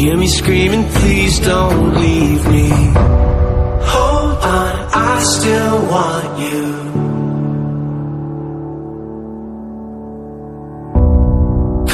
Hear me screaming? Please don't leave me. Hold on, I still want you.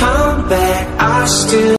Come back, I still.